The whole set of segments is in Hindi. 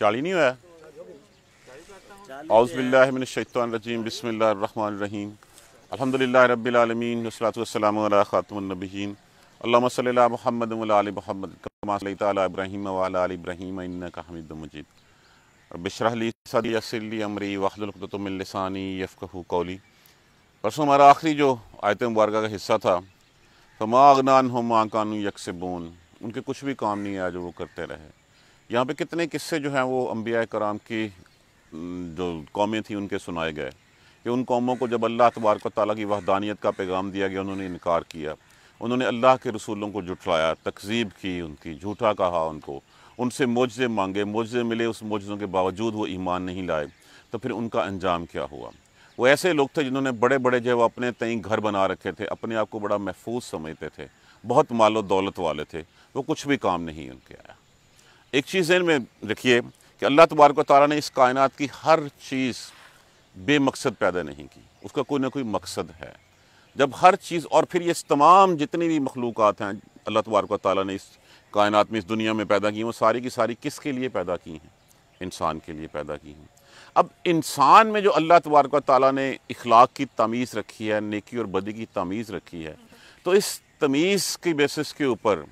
चाली नहीं होया औज़बिल्लिमिनशैतानरजीम बिस्मिल्लाहिर्रहमानिर्रहीम। अल्हम्दुलिल्लाहि रब्बिल आलमीन वस्सलातु वस्सलामु अला खातिमुन नबिय्यीन अल्लाहुम्मा सल्लि अला मुहम्मद व अला आलि मुहम्मद कमा सल्लैता अला इब्राहीम व अला आलि इब्राहीम इन्नका हमीदुम मजीद रब्बि इश्रह ली सदरी यस्सिर ली अमरी वहलुल उक़दतम मिन लिसानी यफ़क़हू क़ौली। परसों हमारा आखिरी जो आयत मुबारक का हिस्सा था फमा अगनान हम कानू यकसबून। उनके कुछ भी काम नहीं आया जो वो करते रहे। यहाँ पे कितने किस्से जो हैं वो अम्बिया कराम की जो कौमें थी उनके सुनाए गए। कि उन कौमों को जब अल्लाह तबारक ताली की वहदानियत का पैगाम दिया गया, उन्होंने इनकार किया। उन्होंने अल्लाह के रसूलों को जुटलाया, तकजीब की उनकी, झूठा कहा उनको। उनसे मुआजे मांगे मुआजे मिले, उस मुआज़ों के बावजूद वो ईमान नहीं लाए। तो फिर उनका अंजाम क्या हुआ? वो ऐसे लोग थे जिन्होंने बड़े बड़े जो अपने तई घर बना रखे थे, अपने आप को बड़ा महफूज समझते थे। बहुत मालो दौलत वाले थे। वो कुछ भी काम नहीं उनके आया। एक चीज़ में रखिए कि अल्लाह तबारक ताली ने इस कायनात की हर चीज़ बेमकसद पैदा नहीं की। उसका कोई ना कोई मकसद है। जब हर चीज़ और फिर ये तमाम जितनी भी मखलूक़ हैं, अल्लाह तबारक ताली ने इस कायनात में इस दुनिया में पैदा की वो सारी की सारी किसके लिए पैदा की हैं? इंसान के लिए पैदा की हैं। अब इंसान में जो अल्लाह तबारक ताली ने इखलाक की तमीज़ रखी है, नेकी और बदी की तमीज़ रखी है तो इस तमीज़ की बेसिस के ऊपर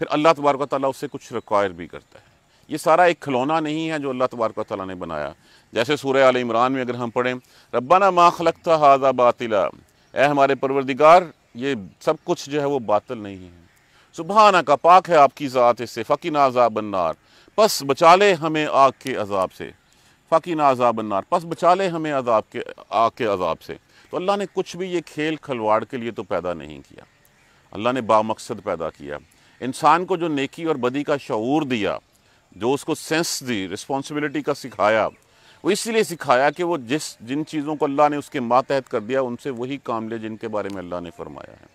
फिर अल्लाह तबारक ताली उससे कुछ रिक्वायर भी करता है। ये सारा एक खिलौना नहीं है जो अल्लाह तबारक ताली ने बनाया। जैसे सूर्य आल इमरान में अगर हम पढ़ें, रब्बाना मा खलकता हाजा बातिला। ए हमारे परवरदिगार, ये सब कुछ जो है वो बातिल नहीं है। सुबहाना का पाक है आपकी ज़ात इससे, फ़कीन आज़ाब बनार पस बचा ले हमें आग के अजाब से। फ़कीन आज़ाब बनार पस बचा ले हमें अजाब के, आग के अजाब से। तो अल्लाह ने कुछ भी ये खेल खलवाड़ के लिए तो पैदा नहीं किया। अल्लाह ने बामकसद पैदा किया। इंसान को जो नेकी और बदी का शूर दिया, जो उसको सेंस दी, रिस्पॉन्सिबिलिटी का सिखाया, वो इसलिए सिखाया कि वो जिस, जिन चीज़ों को अल्लाह ने उसके मातहत कर दिया, उनसे वही काम ले जिनके बारे में अल्लाह ने फरमाया है।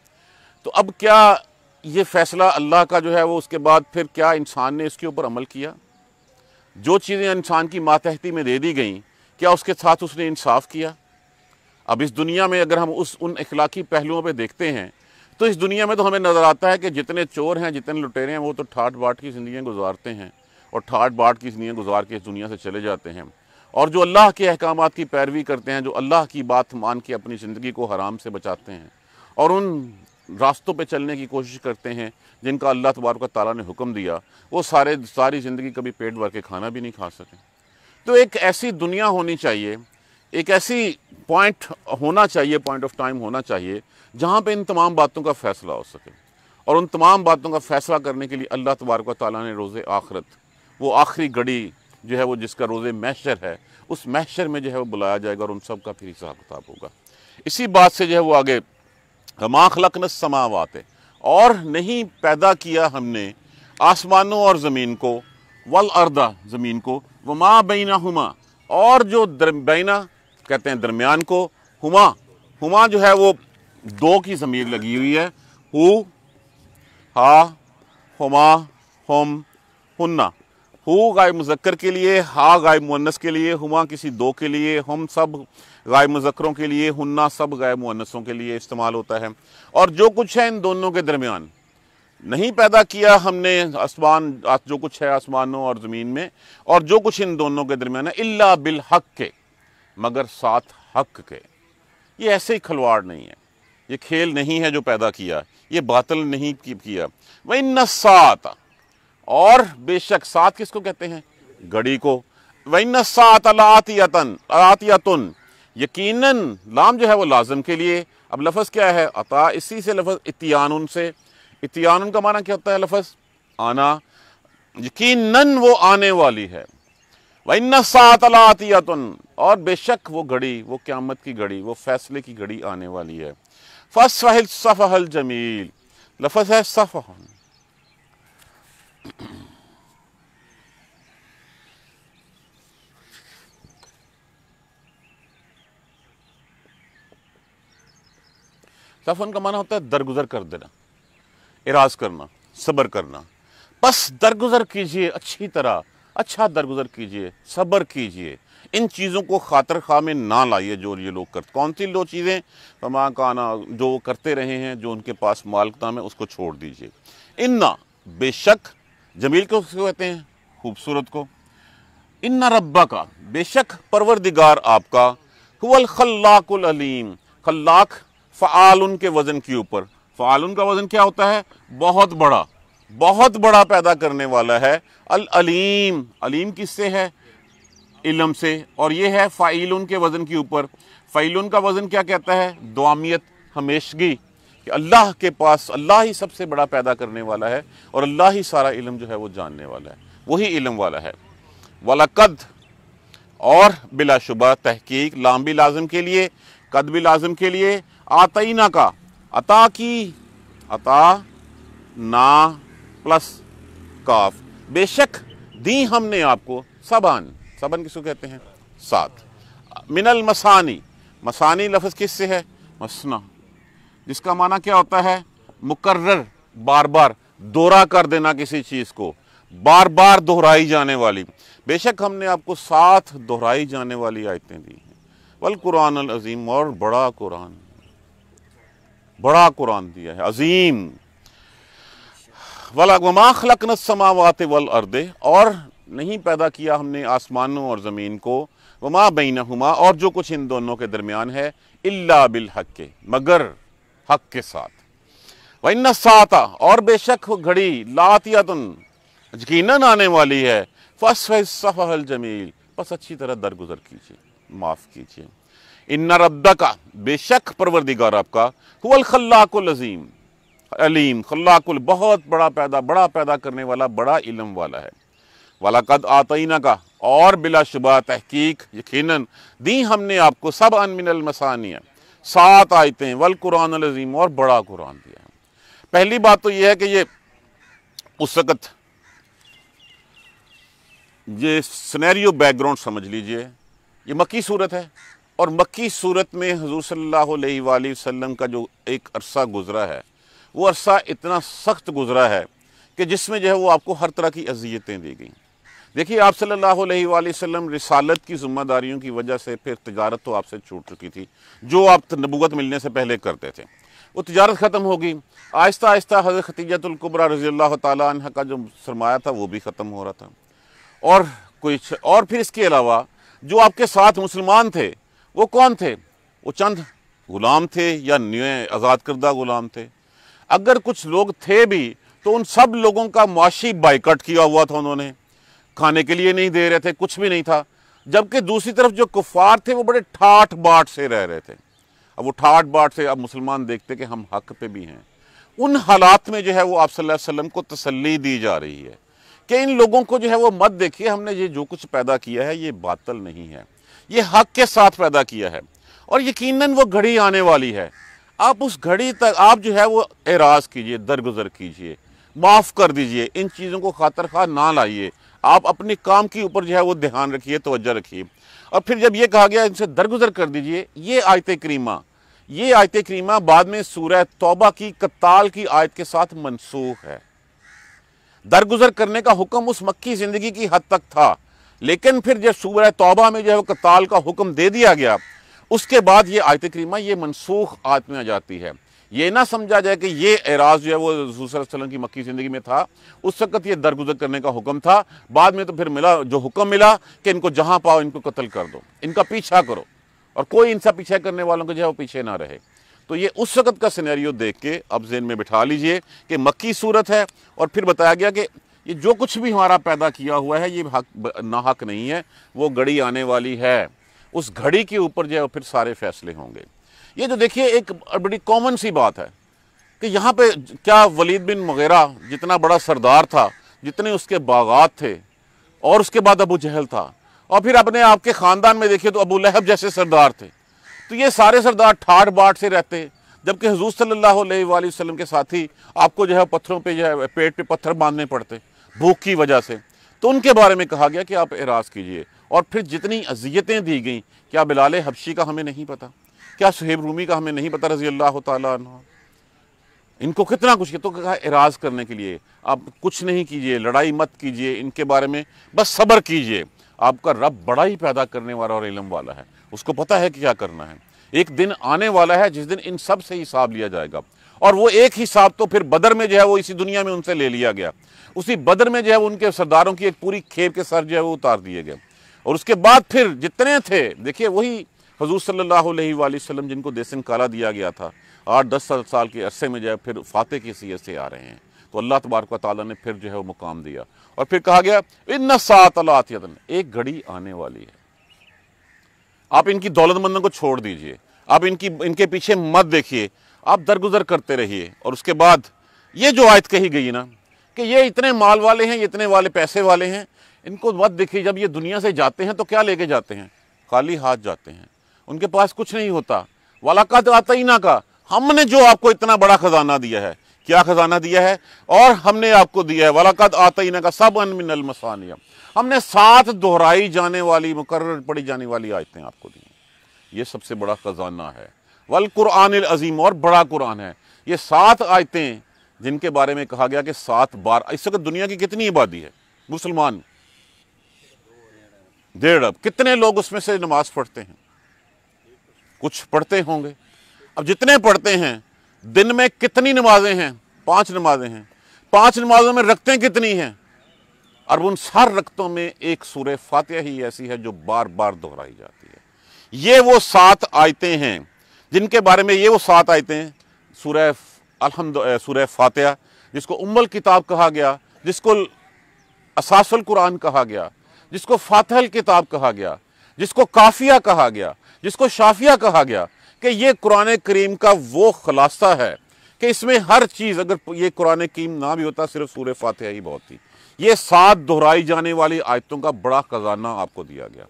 तो अब क्या ये फ़ैसला अल्लाह का जो है, वो उसके बाद फिर क्या इंसान ने इसके ऊपर अमल किया? जो चीज़ें इंसान की मातहती में दे दी गई, क्या उसके साथ उसने इंसाफ किया? अब इस दुनिया में अगर हम उस, उन अखलाकी पहलुओं पर देखते हैं तो इस दुनिया में तो हमें नज़र आता है कि जितने चोर हैं, जितने लुटेरे हैं, वो तो ठाट बाट की ज़िंदगी गुजारते हैं और ठाट बाट की ज़िंदगी गुजार के इस दुनिया से चले जाते हैं। और जो अल्लाह के अहकाम की पैरवी करते हैं, जो अल्लाह की बात मान के अपनी ज़िंदगी को हराम से बचाते हैं और उन रास्तों पे चलने की कोशिश करते हैं, जिनका अल्लाह तबारक ताला ने हुक्म दिया, वो सारे, सारी ज़िंदगी कभी पेट भर के खाना भी नहीं खा सकें। तो एक ऐसी दुनिया होनी चाहिए एक ऐसी पॉइंट होना चाहिए पॉइंट ऑफ़ टाइम होना चाहिए, जहाँ पे इन तमाम बातों का फ़ैसला हो सके। और उन तमाम बातों का फ़ैसला करने के लिए अल्लाह तबारक ताली ने रोज़ आखरत, वो आखिरी घड़ी जो है वो जिसका रोज़े मैशर है, उस मैशर में जो है वो बुलाया जाएगा और उन सब का फिर हिसाब किताब होगा। इसी बात से जो है वो आगे हमाखलक न समावात और नहीं पैदा किया हमने आसमानों और ज़मीन को, वल अर्दा ज़मीन को, व माँ बैना हुमा और जो बैना कहते हैं दरमियान को। हुमा हुमा जो है वो दो की ज़मीर लगी हुई है। हु, हा, हुमा, हम, हुन्ना। हु गाय मुजक्कर के लिए, हा गाय मुन्नस के लिए, हुमा किसी दो के लिए, हम सब गाय मुजक्करों के लिए, हुन्ना सब गाय मुन्नसों के लिए इस्तेमाल होता है। और जो कुछ है इन दोनों के दरमियान, नहीं पैदा किया हमने आसमान जो कुछ है आसमानों और ज़मीन में, और जो कुछ इन दोनों के दरमियान है, इल्ला बिल हक के। मगर साथ हक के। ये ऐसे ही खलवाड़ नहीं है। ये खेल नहीं है जो पैदा किया। ये बातल नहीं किया। वही न सात और बेशक सात किसको कहते हैं? घड़ी को। वही न सात अलातियतन अलातियतन। यकीनन, लाम जो है वो लाजम के लिए। अब लफज क्या है? अता, इसी से लफज इतियान से। इतियान का माना क्या होता है लफज? आना। यकीनन वो आने वाली है। वही सात और बेशक वो घड़ी, वो क्यामत की घड़ी, वो फैसले की घड़ी आने वाली है। फसफहल सफ़हल जमील। लफज है सफ़हन। सफन का माना होता है दरगुजर कर देना। इराज करना, सब्र करना। बस दरगुजर कीजिए अच्छी तरह। अच्छा दरगुजर कीजिए, सब्र कीजिए। इन चीज़ों को खातर खा में ना लाइए जो ये लोग करते। कौन सी लो चीज़ें? फमा काना जो वो करते रहे हैं, जो उनके पास मालकता में, उसको छोड़ दीजिए। इन्ना, बेशक, जमील को कहते हैं, खूबसूरत को। इन रब्बा का, बेशक परवरदिगार आपका खल्लाकुल अलीम। खल्लाक फ़ाल उनके वज़न के ऊपर। फ़ाल उनका वज़न क्या होता है? बहुत बड़ा। बहुत बड़ा पैदा करने वाला है। अल अलीम अलीम किससे है? इलम से। और ये है फ़ाइल के वज़न के ऊपर। फ़ाइल का वज़न क्या कहता है? दुआमियत, हमेशगी। कि अल्लाह के पास, अल्लाह ही सबसे बड़ा पैदा करने वाला है और अल्लाह ही सारा इलम जो है वो जानने वाला है। वही इलम वाला है। वाला कद और बिलाशुबा तहकीक, लाम भी लाजम के लिए, कद भी लाजम के लिए आतना का, अता की, अता ना प्लस काफ। बेशक दी हमने आपको सबन। सबन किसको कहते हैं? सात मिनल मसानी। मसानी लफ्ज़ किस से है? मसना। जिसका माना क्या होता है? मुकर्र बार बार दोहरा कर देना किसी चीज़ को। बार बार दोहराई जाने वाली। बेशक हमने आपको साथ दोहराई जाने वाली आयतें दी हैं। वल कुरान अजीम और बड़ा कुरान। बड़ा कुरान दिया है। अजीम। वमा खलक वल अर्दे, और नहीं पैदा किया हमने आसमानों और ज़मीन को, वमा हुमा और जो कुछ इन दोनों के दरमियान है, इल्ला बिल हक के मगर हक के साथ। वह साता, और बेशक घड़ी, लातियातन यकीन आने वाली है फसफल जमील, बस अच्छी तरह दरगुजर कीजिए, माफ़ कीजिए। इन रद्दा का बेशक परवरदिगार आपका हुल खल्लाकुल अजीम। अलीम, खल्लाकुल, बहुत बड़ा पैदा बड़ा पैदा करने वाला, बड़ा इलम वाला है। वाला कद आतना का और बिलाशुबा तहकीक यकीन दी हमने आपको सब अनमिनल मसानिया, सात आयतें, वल कुरान अजीम, और बड़ा कुरान दिया पहली बात तो यह है कि ये, उस वक़्त, ये स्नैरियो बैकग्राउंड समझ लीजिए, ये मक्की सूरत है, और मक्की सूरत में हजूर अलैहि वसल्लम का जो एक अरसा गुजरा है वो अरसा इतना सख्त गुजरा है कि जिसमें जो है वो आपको हर तरह की अजियतें दी गई। देखिए, आप सल्लल्लाहु अलैहि वसल्लम रिसालत की जिम्मेदारियों की वजह से फिर तजारत तो आपसे छूट चुकी थी, जो आप नबूत मिलने से पहले करते थे। वो तजारत ख़त्म होगी आहिस्ता आहिस्ता हज़रत खतीजतुल्कुबरा रज़ी अल्लाह तह का जो सरमाया था, वो भी ख़त्म हो रहा था। और कुछ और फिर इसके अलावा जो आपके साथ मुसलमान थे, वो कौन थे? वो चंद गुलाम थे या नए आज़ाद करदा गुलाम थे। अगर कुछ लोग थे भी तो उन सब लोगों का मुआशी बाइकट किया हुआ था उन्होंने। खाने के लिए नहीं दे रहे थे, कुछ भी नहीं था। जबकि दूसरी तरफ़ जो कुफार थे, वो बड़े ठाठ बाट से रह रहे थे। अब वो ठाठ बाट से अब मुसलमान देखते कि हम हक पे भी हैं। उन हालात में जो है वो आप वसल्लम को तसल्ली दी जा रही है कि इन लोगों को जो है वो मत देखिए, हमने ये जो कुछ पैदा किया है, ये बातल नहीं है। ये हक के साथ पैदा किया है। और यकीनन वो घड़ी आने वाली है। आप उस घड़ी तक, आप जो है वो एराज कीजिए, दरगुजर कीजिए, माफ़ कर दीजिए, इन चीज़ों को खातर खा ना लाइए। आप अपने काम के ऊपर जो है वो ध्यान रखिए तोज्जा रखिए। और फिर जब ये कहा गया, इनसे दरगुजर कर दीजिए, ये आयत करीमा, ये आयत करीमा बाद में सूरह तौबा की कत्ताल की आयत के साथ मनसूख है। दरगुजर करने का हुक्म उस मक्की ज़िंदगी की हद तक था, लेकिन फिर जब सूरह तौबा में जो है वो कत्ताल का हुक्म दे दिया गया उसके बाद ये आयत करीमा, ये मनसूख आयत में आ जाती है। ये ना समझा जाए कि ये एराज जो है वो वसल्लम की मक्की ज़िंदगी में था, उस वक्त ये दरगुजर करने का हुक्म था। बाद में तो फिर मिला, जो हुक्म मिला कि इनको जहाँ पाओ, इनको कत्ल कर दो, इनका पीछा करो। और कोई इनसा पीछा करने वालों को जो है वो पीछे ना रहे। तो ये उस वक्त का सिनेरियो देख के अब जेन में बिठा लीजिए कि मक्की सूरत है और फिर बताया गया कि ये जो कुछ भी हमारा पैदा किया हुआ है, ये हक ना हक नहीं है, वो गड़ी आने वाली है। उस घड़ी के ऊपर जो है फिर सारे फैसले होंगे। ये जो देखिए, एक बड़ी कॉमन सी बात है कि यहाँ पे क्या वलीद बिन मगेरा जितना बड़ा सरदार था, जितने उसके बागात थे और उसके बाद अबू जहल था और फिर अपने आपके ख़ानदान में देखिए तो अबू लहब जैसे सरदार थे। तो ये सारे सरदार ठाठ बाट से रहते जबकि हजूर सल्लल्लाहु अलैहि वसल्लम के साथी आपको जो है पत्थरों पे जो है पेट पे पत्थर बांधने पड़ते भूख की वजह से। तो उनके बारे में कहा गया कि आप एराज कीजिए। और फिर जितनी अजियतें दी गई, क्या बिलाल हबशी का हमें नहीं पता? क्या सुहेब रूमी का हमें नहीं पता रज़ी अल्लाह तु इनको कितना कुछ तो कहा एराज करने के लिए, आप कुछ नहीं कीजिए, लड़ाई मत कीजिए, इनके बारे में बस सब्र कीजिए। आपका रब बड़ा ही पैदा करने वाला और इलम वाला है। उसको पता है कि क्या करना है। एक दिन आने वाला है, जिस दिन इन सबसे हिसाब लिया जाएगा। और वो एक हिसाब तो फिर बदर में जो है वो इसी दुनिया में उनसे ले लिया गया। उसी बदर में जो है उनके सरदारों की एक पूरी खेप के सर जो है वो उतार दिए गए। और उसके बाद फिर जितने थे, देखिए वही हजूर सल्लल्लाहु वसल्लम जिनको देसन काला दिया गया था, आठ दस साल के अरसे में जो है फिर फाते की सीयत से आ रहे हैं तो अल्लाह तबारक ताली ने फिर जो है वो मुकाम दिया। और फिर कहा गया इन सात एक घड़ी आने वाली है। आप इनकी दौलतमंदों को छोड़ दीजिए, आप इनकी, इनके पीछे मत देखिए, आप दरगुजर करते रहिए। और उसके बाद, ये जो आयत कही गई ना, कि ये इतने माल वाले हैं इतने वाले पैसे वाले हैं इनको मत देखिए, जब ये दुनिया से जाते हैं तो क्या लेके जाते हैं? खाली हाथ जाते हैं। उनके पास कुछ नहीं होता। वाला का तो आता ही ना का, हमने जो आपको इतना बड़ा खजाना दिया है, क्या खजाना दिया है? और हमने आपको दिया है वलाकत आता ही ना का सब अनमिनल मसानिया। हमने सात दोहराई जाने वाली मुकर पड़ी जाने वाली आयतें आपको दी ये सबसे बड़ा खजाना है। वल कुरान अजीम, और बड़ा कुरान है। ये सात आयतें जिनके बारे में कहा गया कि सात बार, इस वक्त दुनिया की कितनी आबादी है? मुसलमान। डेढ़ अब, कितने लोग उसमें से नमाज़ पढ़ते हैं? कुछ पढ़ते होंगे। अब जितने पढ़ते हैं, दिन में कितनी नमाजें हैं? पाँच नमाजें हैं। पाँच नमाजों में रखते कितनी हैं? और उन हर रक्तों में एक सूर फातिहा ही ऐसी है जो बार बार दोहराई जाती है। ये वो सात आयतें हैं, जिनके बारे में ये वो सात आयतें सूर्य अलहमद सूर्य फातिहा, जिसको उम्मल किताब कहा गया, जिसको असासल कुरान कहा गया जिसको फातहल किताब कहा गया, जिसको काफिया कहा गया, जिसको शाफिया कहा गया कि ये कुरान करीम का वो खुलासा है कि इसमें हर चीज़ अगर ये कुरान करीम ना भी होता, सिर्फ़ सूर्य फातह ही बहुत थी। ये सात दोहराई जाने वाली आयतों का बड़ा खजाना आपको दिया गया।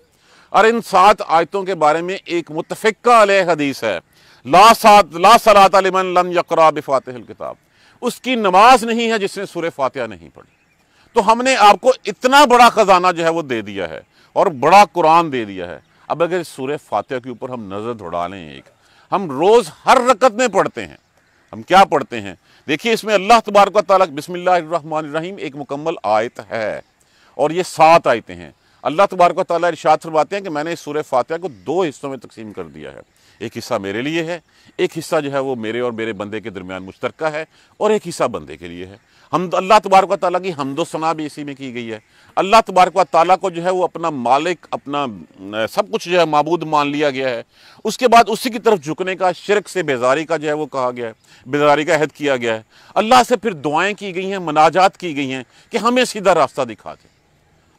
और इन सात आयतों के बारे में एक मुतफ़ा हदीस है, ला सात, ला सलात लम यकरा बिफातिल किताब। उसकी नमाज़ नहीं है जिसने सूर्य फातह नहीं पढ़ी। तो हमने आपको इतना बड़ा खजाना जो है वो दे दिया है और बड़ा कुरान दे दिया है। अब अगर सूर्य फातह के ऊपर हम नज़र दौड़ा लें एक, हम रोज़ हर रकत में पढ़ते हैं। हम क्या पढ़ते हैं? देखिए, इसमें अल्लाह तबारक तालक बिस्मिल्लाहिर्रहमानिर्रहीम एक मुकम्मल आयत है और ये सात आयतें हैं। अल्लाह तबारक ताली इरशाद फरमाते हैं कि मैंने इस सूर्य फातह को दो हिस्सों में तकसीम कर दिया है। एक हिस्सा मेरे लिए है, एक हिस्सा जो है वो मेरे और मेरे बंदे के दरमियान मुश्तर है और एक हिस्सा बंदे के लिए है। हम अल्लाह तबारक ताली की हमदो सना भी इसी में की गई है। अल्लाह तबारक ताली को जो है वो अपना मालिक, अपना सब कुछ जो है मबूद मान लिया गया है। उसके बाद उसी की तरफ़ झुकने का, शिरक से बेजारी का जो है वो कहा गया है। बेजारी का अहद किया गया है। अल्लाह से फिर दुआएँ की गई हैं, मनाजात की गई हैं कि हमें सीधा रास्ता दिखा दें।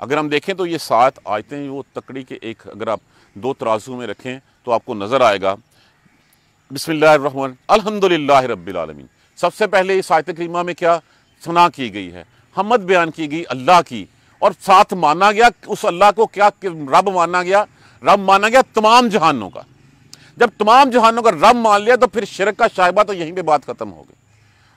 अगर हम देखें तो ये सात आयतें वो तकड़ी के एक, अगर आप दो तराजू में रखें तो आपको नज़र आएगा। बिसमिल्लाहमान अल्हम्दुलिल्लाह रब्बिल सबसे पहले इस आयत करीमा में क्या? सुना की गई है, हमद बयान की गई अल्लाह की। और साथ माना गया, उस अल्लाह को क्या रब माना गया? रब माना गया तमाम जहानों का। जब तमाम जहानों का रब मान लिया तो फिर शिरक का शायबा तो यहीं पे बात खत्म हो गई।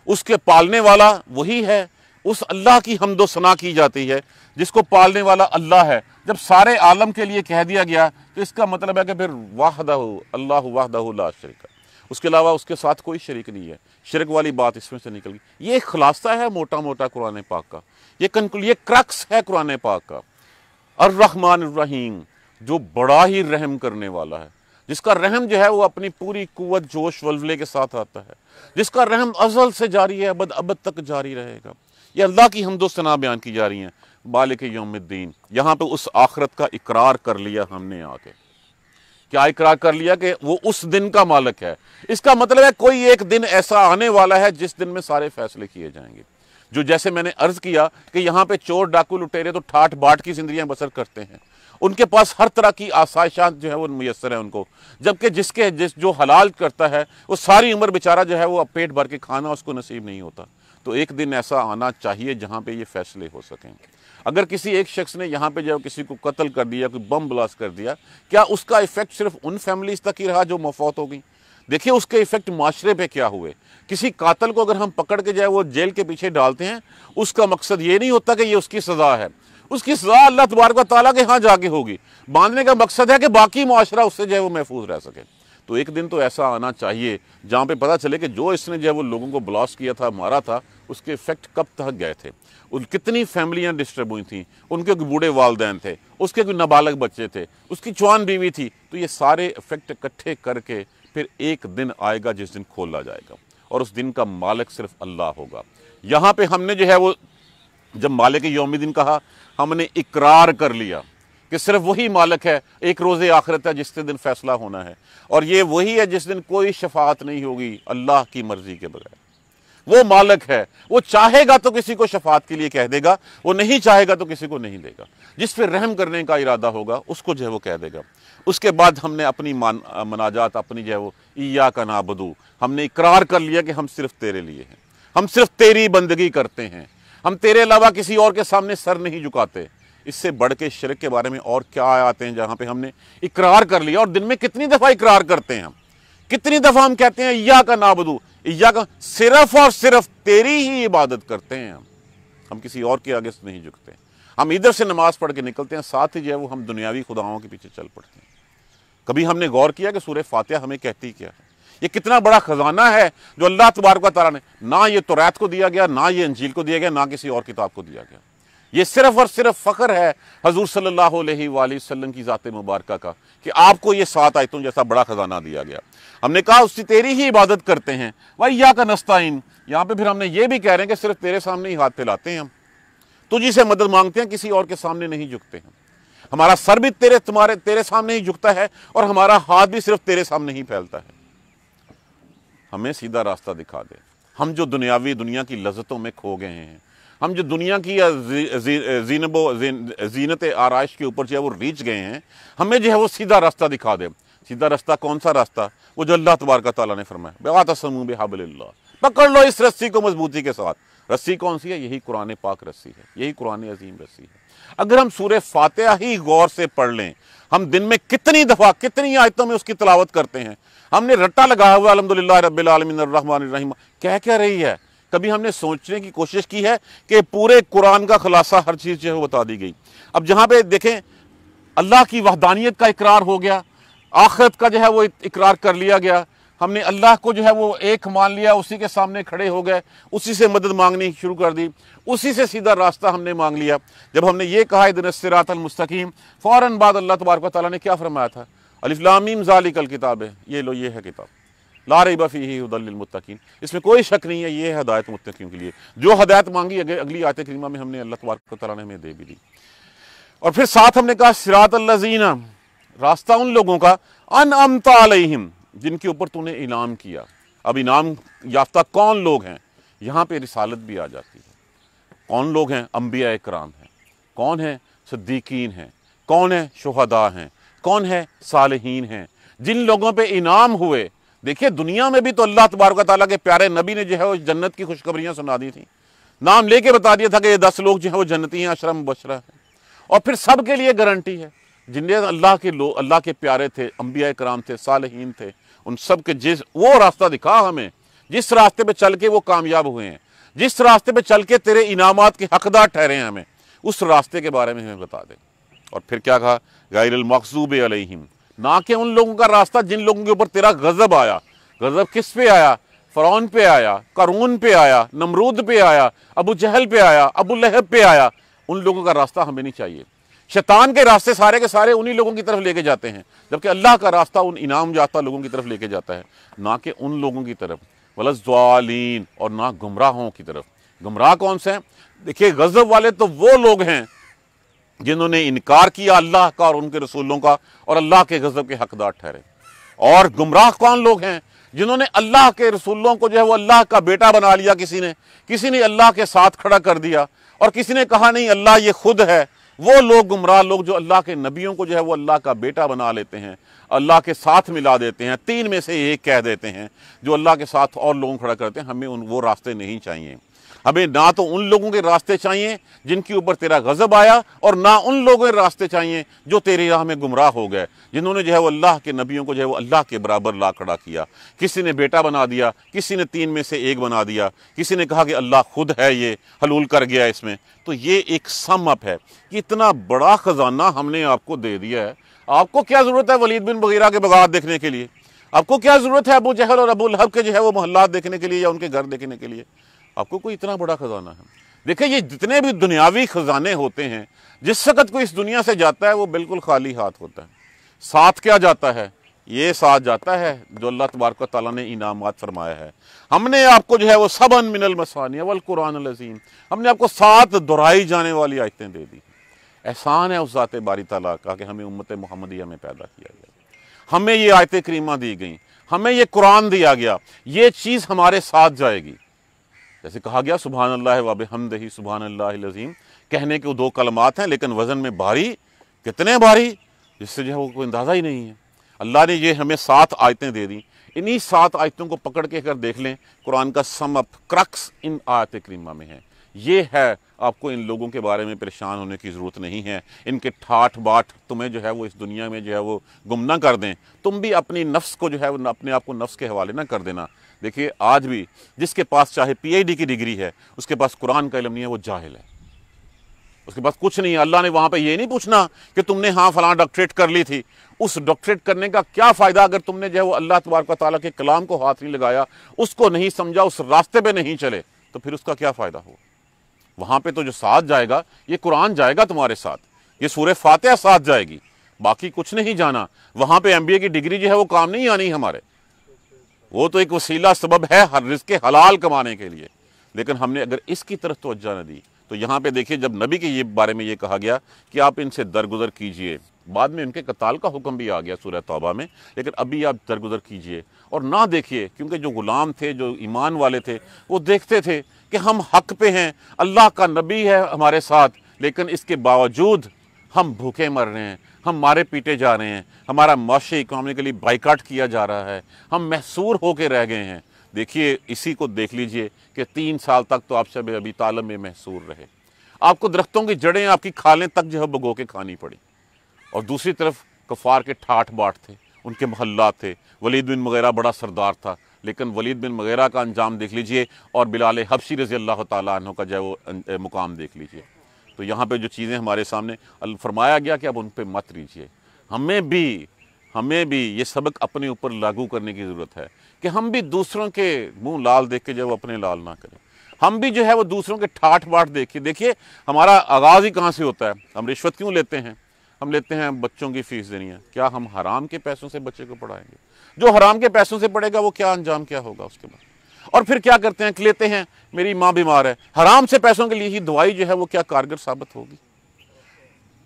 उसके पालने वाला वही है, उस अल्लाह की हमदो सना की जाती है, जिसको पालने वाला अल्लाह है। जब सारे आलम के लिए कह दिया गया तो इसका मतलब है कि फिर वाहदा अल्लाह वाहदा शरीक। उसके अलावा उसके साथ कोई शरीक नहीं है। शरक वाली बात इसमें से निकल गई। ये खुलासा है मोटा मोटा कुरान पाक का। ये कंक्लू ये क्रक्स है कुरान पाक का। अर्रहमान रहीम जो बड़ा ही रहम करने वाला है। जिसका रहम जो है वो अपनी पूरी कुत जोश, वल्वले के साथ आता है। जिसका रहम अजल से जारी है, अबद अबद तक जारी रहेगा। ये अल्लाह की हमदोसना बयान की जा रही हैं। बालिक योमुद्दीन, यहाँ पे उस आखरत का इकरार कर लिया हमने आके। क्या इकरार कर लिया कि वो उस दिन का मालिक है? इसका मतलब है कोई एक दिन ऐसा आने वाला है जिस दिन में सारे फैसले किए जाएँगे। जो जैसे मैंने अर्ज़ किया कि यहाँ पे चोर, डाकू, लुटेरे तो ठाठ बाट की जिंदगियाँ बसर करते हैं। उनके पास हर तरह की आसाइशात जो है वो मैसर है उनको। जबकि जिसके, जिस जो हलाल करता है, वो सारी उम्र बेचारा जो है वो पेट भर के खाना उसको नसीब नहीं होता। तो एक दिन ऐसा आना चाहिए जहाँ पे ये फैसले हो सकें। अगर किसी एक शख्स ने यहाँ पे जो किसी को कत्ल कर दिया, कोई बम ब्लास्ट कर दिया, क्या उसका इफ़ेक्ट सिर्फ़ उन फैमिलीज़ तक ही रहा जो मफौत हो गई? देखिए, उसके इफ़ेक्ट माशरे पे क्या हुए? किसी कातल को अगर हम पकड़ के जाए, वो जेल के पीछे डालते हैं, उसका मकसद ये नहीं होता कि ये उसकी सजा है। उसकी सजा अल्लाह तबारक ताला के यहाँ जाके होगी। बांधने का मकसद है कि बाकी माशरा उससे जो है वो महफूज रह सके। तो एक दिन तो ऐसा आना चाहिए, जहाँ पे पता चले कि जो इसने जो है वो लोगों को ब्लास्ट किया था, मारा था उसके इफ़ेक्ट कब तक गए थे? उन कितनी फैमिलियाँ डिस्टर्ब हुई थी? उनके कोई बूढ़े वालदेन थे? उसके कोई नाबालग बच्चे थे? उसकी चौन बीवी थी? तो ये सारे इफ़ेक्ट इकट्ठे करके फिर एक दिन आएगा, जिस दिन खोला जाएगा। और उस दिन का मालिक सिर्फ़ अल्लाह होगा। यहाँ पे हमने जो है वो, जब मालिक योम दिन कहा, हमने इकरार कर लिया कि सिर्फ़ वही मालिक है, एक रोज़े आखिरत है जिस दिन फैसला होना है। और ये वही है जिस दिन कोई शफात नहीं होगी, अल्लाह की मर्ज़ी के बगैर। वो मालिक है। वो चाहेगा तो किसी को शफात के लिए कह देगा, वो नहीं चाहेगा तो किसी को नहीं देगा। जिस पर रहम करने का इरादा होगा, उसको जो है वो कह देगा। उसके बाद हमने अपनी मान मनाजात, अपनी जो है वो ईया का नाबदू, हमने इकरार कर लिया कि हम सिर्फ़ तेरे लिए हैं। हम सिर्फ़ तेरी बंदगी करते हैं। हम तेरे अलावा किसी और के सामने सर नहीं झुकाते। इससे बढ़ के शिरक के बारे में और क्या आते हैं जहाँ पे हमने इकरार कर लिया और दिन में कितनी दफ़ा इकरार करते हैं हम? कितनी दफ़ा हम कहते हैं या का नाबदू या का सिर्फ़ और सिर्फ़ तेरी ही इबादत करते हैं हम। हम किसी और के आगे नहीं झुकते। हम इधर से नमाज़ पढ़ के निकलते हैं, साथ ही जो है वो हम दुनियावी खुदाओं के पीछे चल पड़ते हैं। कभी हमने गौर किया कि सूर्य फातिहा हमें कहती क्या है? ये कितना बड़ा खजाना है जो अल्लाह तबारक तारा ने, ना ये तुरैत को दिया गया, ना ये अंजील को दिया गया, ना किसी और किताब को दिया गया। ये सिर्फ़ और सिर्फ़ फ़ख्र है हजूर अलैहि वसल्लम की ज़ात मुबारक का, कि आपको ये सात आयतों जैसा बड़ा खजाना दिया गया। हमने कहा, उसकी तेरी ही इबादत करते हैं। भाई या का नस्ताइन। यहाँ पे फिर हमने ये भी कह रहे हैं कि सिर्फ़ तेरे सामने ही हाथ फैलाते हैं हम। तुझी से मदद मांगते हैं, किसी और के सामने नहीं झुकते हैं हमारा सर भी तेरे तुम्हारे, तेरे सामने ही झुकता है, और हमारा हाथ भी सिर्फ़ तेरे सामने ही फैलता है। हमें सीधा रास्ता दिखा दे। हम जो दुनियावी दुनिया की लज्जतों में खो गए हैं हम जो दुनिया की जीनबो जीनत आरइश के ऊपर जो है वो रीच गए हैं, हमें जो है वो सीधा रास्ता दिखा दे। सीधा रास्ता कौन सा रास्ता? वो जो अल्लाह तबारक ताला ने फरमाया बेवातसमू बेहाबिल्ला पकड़ लो इस रस्सी को मजबूती के साथ। रस्सी कौन सी है? यही कुरान पाक रस्सी है, यही कुरान अजीम रस्सी है। अगर हम सूर्य फातिहा ही गौर से पढ़ लें, हम दिन में कितनी दफ़ा, कितनी आयतों में उसकी तलावत करते हैं? हमने रट्टा लगाया हुआ अलहमदिल्ला रबालमीन कह क्या रही है? कभी हमने सोचने की कोशिश की है कि पूरे कुरान का खुलासा हर चीज़ जो है बता दी गई। अब जहाँ पे देखें, अल्लाह की वहदानियत का इकरार हो गया, आखिरत का जो है वो इकरार कर लिया गया। हमने अल्लाह को जो है वो एक मान लिया, उसी के सामने खड़े हो गए, उसी से मदद मांगनी शुरू कर दी, उसी से सीधा रास्ता हमने मांग लिया। जब हमने ये कहा दिन मुस्तकीम, फ़ौरन बाद अल्लाह तबारक ताली ने क्या फरमाया था? अलिफ्लामीम कल किताब है, ये लो, ये है किताब। लार बफ़ी ही उदलमतकीन इसमें कोई शक नहीं है, ये हदायत मुतकीन के लिए। जो हदायत मांगी, अगली आयत करीमा में हमने अल्लाह तबारक ताली ने हमें दे भी दी। और फिर साथ हमने कहा सिरात अल्लाजीना रास्ता उन लोगों का, अन अमता जिनके ऊपर तूने इनाम किया। अब इनाम याफ्ता कौन लोग हैं? यहाँ पर रिसालत भी आ जाती है। कौन लोग हैं? अम्बिया कराम हैं। कौन है? सद्दीकीन हैं। कौन है? शहदा हैं। कौन है? सालहीन हैं। जिन लोगों पे इनाम हुए देखिए, दुनिया में भी तो अल्लाह तबारक ताली के प्यारे नबी ने जो है वो जन्नत की खुशखबरियाँ सुना दी थी। नाम लेके बता दिया था कि ये दस लोग जो है वो जन्नती हैं, अशरम बशरा है। और फिर सबके लिए गारंटी है। जिनके अल्लाह के लोग अल्लाह के प्यारे थे अम्बिया कराम थे, सालहीन थे, उन सब के जिस, वो रास्ता दिखा हमें, जिस रास्ते पे चल के वो कामयाब हुए हैं, जिस रास्ते पे चल के तेरे इनामात के हकदार ठहरे हैं हमें, उस रास्ते के बारे में हमें बता दे। और फिर क्या कहा? गायर मकसूब अलहिम। ना कि उन लोगों का रास्ता जिन लोगों के ऊपर तेरा गजब आया। गजब किस पे आया? फ़रौन पे आया करून पे आया, नमरूद पे आया, अबू जहल पे आया, अबू लहब पे आया। उन लोगों का रास्ता हमें नहीं चाहिए। शैतान के रास्ते सारे के सारे उन्हीं लोगों की तरफ़ लेके जाते हैं, जबकि अल्लाह का रास्ता उन इनाम जाता लोगों की तरफ़ लेके जाता है, ना कि उन लोगों की तरफ़। वलजालीन और ना गुमराहों की तरफ़। गुमराह कौन से हैं? देखिए, गजब वाले तो वो लोग हैं जिन्होंने इनकार किया अल्लाह का और उनके रसूलों का और अल्लाह के गजब के हकदार ठहरे। और गुमराह कौन लोग हैं जिन्होंने अल्लाह के रसूलों को जो है वो अल्लाह का बेटा बना लिया किसी ने किसी ने अल्लाह के साथ खड़ा कर दिया और किसी ने कहा, नहीं, अल्लाह ये खुद है। वो लोग गुमराह लोग जो अल्लाह के नबियों को जो है वो अल्लाह का बेटा बना लेते हैं, अल्लाह के साथ मिला देते हैं, तीन में से एक कह देते हैं, जो अल्लाह के साथ और लोगों खड़ा करते हैं, हमें उन, वो रास्ते नहीं चाहिए। हमें ना तो उन लोगों के रास्ते चाहिए जिनके ऊपर तेरा गजब आया और ना उन लोगों के रास्ते चाहिए जो तेरी राह में गुमराह हो गए, जिन्होंने जो है वो अल्लाह के नबियों को जो है वो अल्लाह के बराबर ला खड़ा किया। किसी ने बेटा बना दिया, किसी ने तीन में से एक बना दिया, किसी ने कहा कि अल्लाह खुद है ये, हलूल कर गया इसमें। तो ये एक सम अप है कि इतना बड़ा खजाना हमने आपको दे दिया है। आपको क्या ज़रूरत है वलीद बिन बगीरा के बगात देखने के लिए? आपको क्या ज़रूरत है अबू जहल और अबू लहब के जो है वो मोहल्ला देखने के लिए या उनके घर देखने के लिए? आपको कोई इतना बड़ा खजाना है। देखिए, ये जितने भी दुनियावी खजाने होते हैं, जिस वक्त कोई इस दुनिया से जाता है, वो बिल्कुल खाली हाथ होता है। साथ क्या जाता है? ये साथ जाता है जो अल्लाह तबारक ताली ने इनामत फरमाया है। हमने आपको जो है वो सबन मिनल मसानी वल कुरान अजीम, हमने आपको सात दोहराई जाने वाली आयतें दे दी। एहसान है उस ज़ात बारी तला का कि हमें उम्मत मोहम्मदिया में पैदा किया गया। हमें ये आयत करीमा दी गई, हमें ये कुरान दिया गया, ये चीज़ हमारे साथ जाएगी। जैसे कहा गया सुबहान अल्लाह वाब हमदही सुबहान अल्लाजीम कहने के वो दो कलमात हैं, लेकिन वज़न में भारी कितने भारी जिससे जो है वो कोई अंदाज़ा ही नहीं है। अल्लाह ने ये हमें सात आयतें दे दी। इन्हीं सात आयतों को पकड़ के अगर देख लें, कुरान का सम अप, क्रक्स इन आयत करीमा में है। ये है, आपको इन लोगों के बारे में परेशान होने की ज़रूरत नहीं है। इनके ठाठ बाट तुम्हें जो है वो इस दुनिया में जो है वो गुम ना कर दें। तुम भी अपनी नफ्स को जो है अपने आप को नफ्स के हवाले ना कर देना। देखिए, आज भी जिसके पास चाहे पीएचडी की डिग्री है, उसके पास कुरान का इलम नहीं है, वो जाहिल है। उसके पास कुछ नहीं है। अल्लाह ने वहाँ पे ये नहीं पूछना कि तुमने हाँ फलां डॉक्टरेट कर ली थी। उस डॉक्टरेट करने का क्या फ़ायदा अगर तुमने जो है वो अल्लाह तबारक ताला के कलाम को हाथ नहीं लगाया, उसको नहीं समझा, उस रास्ते पे नहीं चले तो फिर उसका क्या फ़ायदा हो वहाँ पे तो जो साथ जाएगा, ये कुरान जाएगा तुम्हारे साथ। ये सूर्य फातह साथ जाएगी। बाकी कुछ नहीं जाना। वहाँ पे एमबीए की डिग्री जो है वो काम नहीं आनी हमारे। वो तो एक वसीला सबब है हर रिस्क हलाल कमाने के लिए। लेकिन हमने अगर इसकी तरफ़ तोज्जा न दी तो यहाँ पे देखिए, जब नबी के ये बारे में ये कहा गया कि आप इनसे दरगुजर कीजिए, बाद में उनके कताल का हुक्म भी आ गया सूर्य तौबा में, लेकिन अभी आप दरगुजर कीजिए। और ना देखिए, क्योंकि जो गुलाम थे, जो ईमान वाले थे, वो देखते थे कि हम हक पे हैं, अल्लाह का नबी है हमारे साथ, लेकिन इसके बावजूद हम भूखे मर रहे हैं। हम मारे पीटे जा रहे हैं, हमारा माशी लिए बाइकाट किया जा रहा है, हम महसूर होकर रह गए हैं। देखिए, इसी को देख लीजिए कि तीन साल तक तो आप सब अभी तालम में महसूर रहे। आपको दरख्तों की जड़ें, आपकी खालें तक जो है भगो के खानी पड़ी। और दूसरी तरफ़ कफार के ठाठ बाट थे, उनके महल्ला थे। वलीद बिन मगैरा बड़ा सरदार था, लेकिन वलीद बिन मगैरा का अंजाम देख लीजिए और बिलाल हबशी रज़ी अल्लाह तु का जो वो मुकाम देख लीजिए। तो यहाँ पे जो चीज़ें हमारे सामने फरमाया गया कि अब उन पर मत लीजिए। हमें भी हमें भी ये सबक अपने ऊपर लागू करने की ज़रूरत है कि हम भी दूसरों के मुँह लाल देख के जब अपने लाल ना करें। हम भी जो है वो दूसरों के ठाठ बाट देखिए। देखिए, हमारा आगाज़ ही कहाँ से होता है? हम रिश्वत क्यों लेते हैं? हम लेते हैं बच्चों की फ़ीस देनी है। क्या हम हराम के पैसों से बच्चे को पढ़ाएँगे? जो हराम के पैसों से पढ़ेगा वो क्या अंजाम क्या होगा उसके बाद? और फिर क्या करते हैं? लेते हैं, मेरी माँ बीमार है। हराम से पैसों के लिए ही दवाई जो है वो क्या कारगर साबित होगी?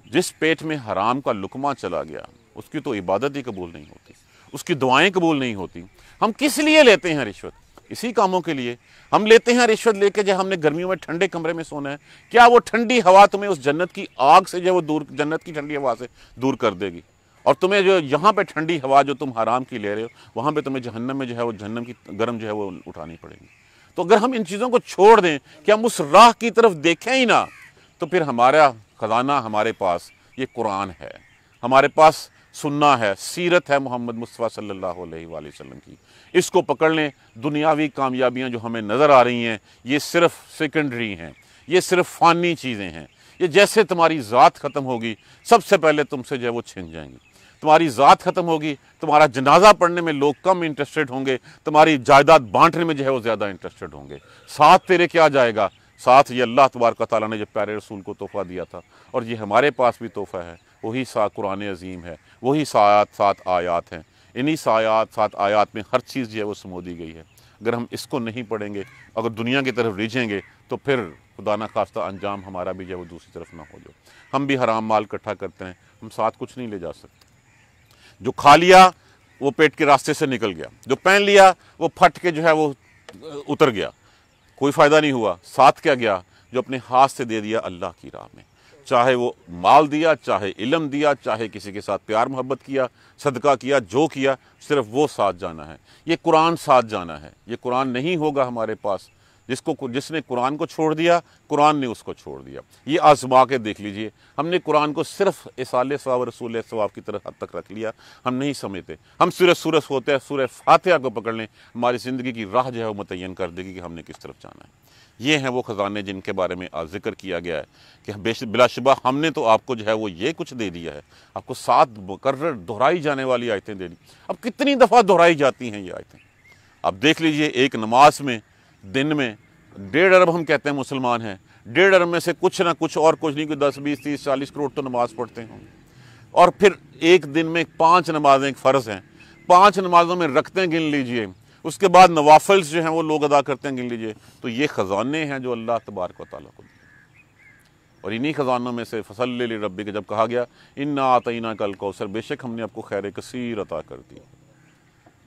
जिस पेट में हराम का लुकमा चला गया, उसकी तो इबादत ही कबूल नहीं होती, उसकी दुआएँ कबूल नहीं होती। हम किस लिए लेते हैं रिश्वत? इसी कामों के लिए। हम लेते हैं रिश्वत लेके जब हमने गर्मियों में ठंडे कमरे में सोना है, क्या वो ठंडी हवा तुम्हें उस जन्नत की आग से जो वो दूर, जन्नत की ठंडी हवा से दूर कर देगी? और तुम्हें जो यहाँ पे ठंडी हवा जो तुम हराम की ले रहे हो, वहाँ पे तुम्हें जहन्नम में जो है वो जहन्नम की गर्म जो है वो उठानी पड़ेगी। तो अगर हम इन चीज़ों को छोड़ दें कि हम उस राह की तरफ़ देखें ही ना तो फिर हमारा खजाना हमारे पास, ये कुरान है। हमारे पास सुन्ना है, सीरत है मोहम्मद मुस्तफ़ा सल्लल्लाहु अलैहि वसल्लम की। इसको पकड़ लें, दुनियावी कामयाबियाँ जो हमें नज़र आ रही हैं, ये सिर्फ़ सेकेंडरी हैं, ये सिर्फ़ फ़ानी चीज़ें हैं। ये जैसे तुम्हारी ज़ात ख़त्म होगी, सबसे पहले तुमसे जो है वो छिन जाएँगी। तुम्हारी ज़ात ख़त्म होगी, तुम्हारा जनाजा पढ़ने में लोग कम इंटरेस्टेड होंगे, तुम्हारी जायदाद बांटने में जो है वो ज़्यादा इंटरेस्टेड होंगे। साथ तेरे क्या जाएगा? साथ ये अल्लाह तबारक ताली ने जो प्यारे रसूल को तोहफ़ा दिया था, और ये हमारे पास भी तोहफ़ा है। वही सा कुरान अजीम है, वही सायात सात आयात हैं। इन्हीं सायात सात आयात में हर चीज़ जो है वो समो दी गई है। अगर हम इसको नहीं पढ़ेंगे, अगर दुनिया की तरफ़ रिझेंगे तो फिर खुदा न खास्ता अंजाम हमारा भी जो है वो दूसरी तरफ़ ना हो जाए। हम भी हराम माल इकट्ठा करते हैं, हम साथ कुछ नहीं ले जा सकते। जो खा लिया, वो पेट के रास्ते से निकल गया। जो पहन लिया, वो फट के जो है वो उतर गया। कोई फ़ायदा नहीं हुआ। साथ क्या गया? जो अपने हाथ से दे दिया अल्लाह की राह में। चाहे वो माल दिया, चाहे इलम दिया, चाहे किसी के साथ प्यार मोहब्बत किया, सदका किया, जो किया, सिर्फ़ वो साथ जाना है। ये कुरान साथ जाना है। ये कुरान नहीं होगा हमारे पास। जिसको जिसने कुरान को छोड़ दिया, कुरान ने उसको छोड़ दिया। ये आजमा के देख लीजिए। हमने कुरान को सिर्फ़ इसाल सवाब, रसूल सवाब की तरह हद तक रख लिया। हम नहीं समझते। हम सूरज सूरज होते हैं सूर्य फातिहा को पकड़ लें, हमारी ज़िंदगी की राह जो है वो मुतन कर देगी कि हमने किस तरफ़ जाना है। ये हैं वो ख़जाने जिनके बारे में आज ज़िक्र किया गया है कि बेश बिलाशुबा हमने तो आपको जो है वो ये कुछ दे दिया है। आपको सात मुकर दोहराई जाने वाली आयतें दे दी। अब कितनी दफ़ा दोहराई जाती हैं ये आयतें? अब देख लीजिए, एक नमाज़ में दिन में डेढ़ अरब हम कहते हैं मुसलमान हैं। डेढ़ अरब में से कुछ ना कुछ और कुछ नहीं कोई दस, बीस, तीस, चालीस करोड़ तो नमाज़ पढ़ते हैं और फिर एक दिन में पाँच नमाजें, एक फ़र्ज़ हैं, पाँच नमाजों में रखते हैं, गिन लीजिए। उसके बाद नवाफल्स जो हैं, वो लोग अदा करते हैं, गिन लीजिए। तो ये ख़जाने हैं जो अल्लाह तबारक वाली को और इन्हीं ख़जानों में से फ़सल रबी के, जब कहा गया इन ना आतना कल कौसर, बेशक हमने आपको खैर कसीर अता कर दी।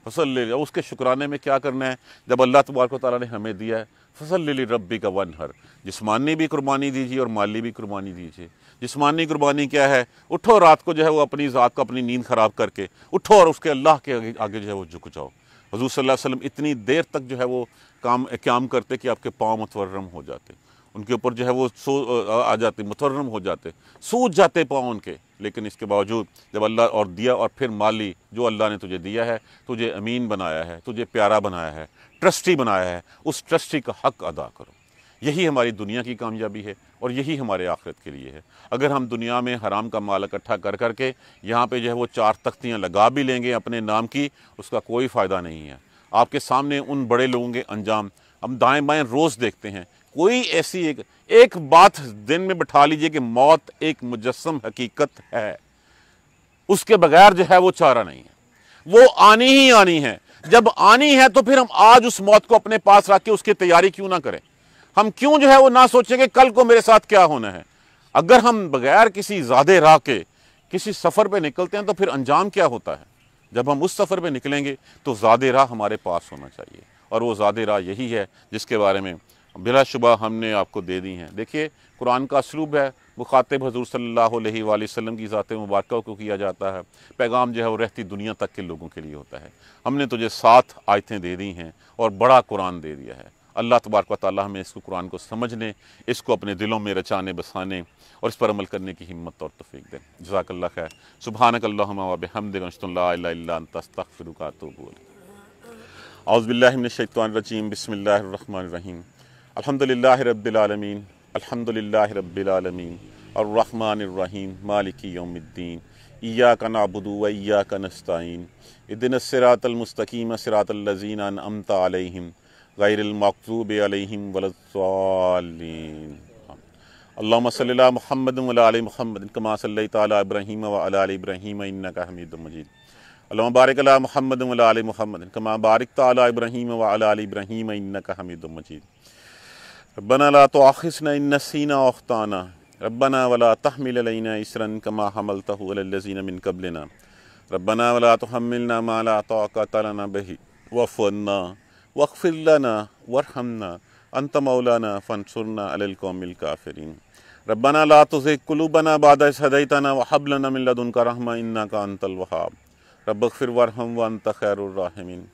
फ़सल ले लिया। उसके शुक्राने में क्या करना है? जब अल्लाह तबारक ताली ने हमें दिया है फ़सल ले ली रबी का वन हर। जिसमानी भी कुर्बानी दीजिए और माली भी कुर्बानी दीजिए। जिसमानी कुर्बानी क्या है? उठो रात को जो है वो अपनी ज़ात को अपनी नींद ख़राब करके उठो और उसके अल्लाह के आगे, आगे जो है वो झुक जाओ। हजूर अलैहि वसल्लम इतनी देर तक जो है वो काम क्याम करते कि आपके पाँव मुतवरम हो जाते। उनके ऊपर जो है वो सो आ जाते मुतरम हो जाते। सूझ जाते पाँव उनके। लेकिन इसके बावजूद, जब अल्लाह और दिया और फिर माली, जो अल्लाह ने तुझे दिया है, तुझे अमीन बनाया है, तुझे प्यारा बनाया है, ट्रस्टी बनाया है, उस ट्रस्टी का हक अदा करो। यही हमारी दुनिया की कामयाबी है और यही हमारे आखिरत के लिए है। अगर हम दुनिया में हराम का माल इकट्ठा कर करके यहाँ पे जो है वो चार तख्तियाँ लगा भी लेंगे अपने नाम की, उसका कोई फ़ायदा नहीं है। आपके सामने उन बड़े लोगों के अंजाम, हम दाएँ बाएँ रोज़ देखते हैं कोई ऐसी एक एक बात दिन में बैठा लीजिए कि मौत एक मुजस्म हकीकत है। उसके बगैर जो है वो चारा नहीं है। वो आनी ही आनी है। जब आनी है तो फिर हम आज उस मौत को अपने पास रख के उसकी तैयारी क्यों ना करें? हम क्यों जो है वो ना सोचेंगे कल को मेरे साथ क्या होना है? अगर हम बगैर किसी ज़्यादा राह के किसी सफ़र पे निकलते हैं तो फिर अंजाम क्या होता है? जब हम उस सफ़र पे निकलेंगे तो ज़्यादा राह हमारे पास होना चाहिए। और वो ज़्यादा राह यही है जिसके बारे में बिलाशुबा हमने आपको दे दी हैं। देखिए, कुरान का असलूब है। मुखातिब हजूर अलैहि वसल्लम की ज़ात मुबारक को किया जाता है। पैगाम जो है वो रहती दुनिया तक के लोगों के लिए होता है। हमने तुझे सात आयतें दे दी हैं और बड़ा कुरान दे दिया है। अल्लाह तबारक ताली हमें इसको कुरान को समझने इसको अपने दिलों में रचाने, बसाने और इस पर अमल करने की हिम्मत और तफीक दें। जजाकल्ला खैर। सुबहानक अल्लाहमदिनस्तफ़िरुका तो बोल आलमीन अल्हम्दुलिल्लाह रब्बिल आलमीन अर्रहमानिर्रहीम मालिकी यौमिद्दीन इय्याका नअबुदु व इय्याका नस्तईन इहदिनस सिरातल मुस्तकीम सिरातल लज़ीना अनअमता अलैहिम गैरिल मग़ज़ूबि अलैहिम वलद्दालिन अल्लाहुम्मा सल्लि अला मुहम्मद व अला आलि मुहम्मद कमा सल्लैता अला इब्राहीम व अला आलि इब्राहीम इन्नका हमीदुम मजीद अल्लाहुम्मा बारिक अला मुहम्मद व अला आलि मुहम्मद कमा बारिकता अला इब्राहीम व अला आलि इब्राहीम इन्नका मजीद रब्बना ला तुआखिज़ना इन नसीना व अख्ताना रब्बना वला तहमिल अलैना इसरन कमा हमलतहु अलल लज़ीना मिन कबलना रबना वला तुहम्मिलना मा ला ताक़त लना बिही वअफ़ु अन्ना वग़फ़िर लना वरहमना अंत मौलाना फंसुरना अलल कौमिल काफिरीन रब्बना ला तुज़िग़ क़ुलूबना बअद इज़ हदैतना व हब लना मिन लदुनका रहमा इन्नका अंतल वहाब रब्बग़फिर वरहम व अंत खैरुर राहिमीन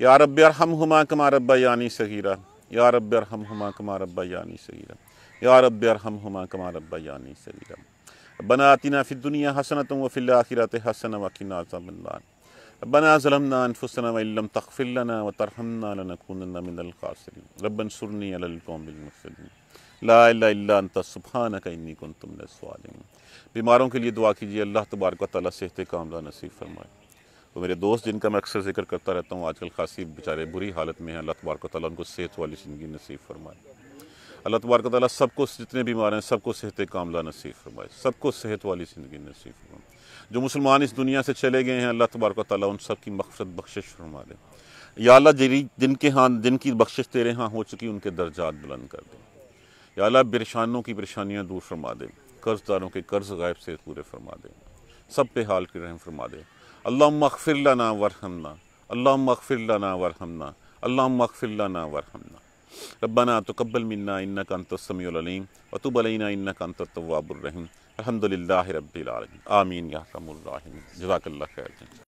या रब्बि अरहमहुमा कमा रब्बयानी सगीरा या रब अरहम हमा कमा रब्बा यानी सगीरा। या रब अरहम हमा कमा रब्बा यानी सगीरा। बना आतिना फिद दुनिया हसनत व फिल आखिरत हसन व किना अज़ाबन्नार रब्बना ज़लमना अनफुसना व इल्लम तग़फिर लना व तरहमना मिनल खासिरीन रब्बनसुरनी अलल ला इलाहा इल्ला इन्नी मिनज़ बीमारों के लिए दुआ कीजिए, अल्लाह तबारक व तआला सेहत कामला नसीब फरमाए। तो मेरे दोस्त जिनका मैं अक्सर ज़िक्र करता रहता हूँ, आजकल खासी बेचारे बुरी हालत में हैं। अल्लाह तबारक ताली उनको सेहत वाली ज़िंदगी नसीब फरमाए। अल्लाह तबारक ताली सबको जितने बीमार हैं, सबको सेहत कामला नसीब फरमाए। सबको सेहत वाली ज़िंदगी नसीब फरमाए। जो मुसलमान इस दुनिया से चले गए हैं, अल्लाह तबारक ताली उन सब की मकसद बख्शिश फरमा दे। या अल्लाह जिनके हाँ जिनकी बख्शिश तेरे यहाँ हो चुकी, उनके दर्जात बुलंद कर दे। या अल्लाह परेशानों की परेशानियाँ दूर फरमा दे। कर्जदारों के कर्ज गायब से पूरे फरमा दे। सब पे हाल की रहम फरमा दे। अल्लाह मगफिर लना वरहमना अल्लाह मगफिर लना वरहमना अल्लाह मगफिर लना वरहमना रब्बना तकब्बल मिन्ना इन्नका अंतस समीउल अलीम व तुब अलैना इन्नका अंतत तव्वाबुर रहीम अल्हम्दुलिल्लाहि रब्बिल आलमीन आमीन या रहमुर रहीम जज़ाकल्लाह खैर